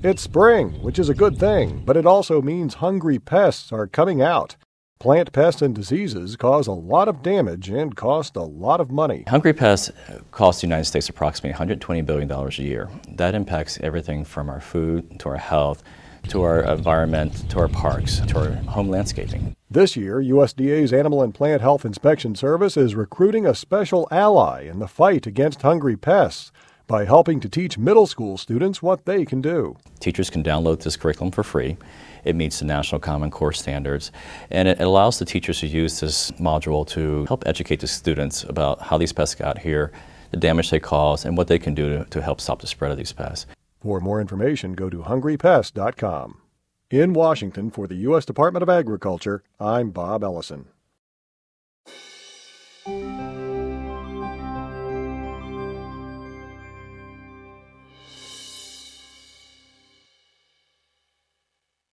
It's spring, which is a good thing, but it also means hungry pests are coming out. Plant pests and diseases cause a lot of damage and cost a lot of money. Hungry pests cost the United States approximately $120 billion a year. That impacts everything from our food to our health to our environment to our parks to our home landscaping. This year, USDA's Animal and Plant Health Inspection Service is recruiting a special ally in the fight against hungry pests by helping to teach middle school students what they can do. Teachers can download this curriculum for free. It meets the National Common Core standards, and it allows the teachers to use this module to help educate the students about how these pests got here, the damage they cause, and what they can do to, to help stop the spread of these pests. For more information, go to hungrypest.com. In Washington, for the U.S. Department of Agriculture, I'm Bob Ellison.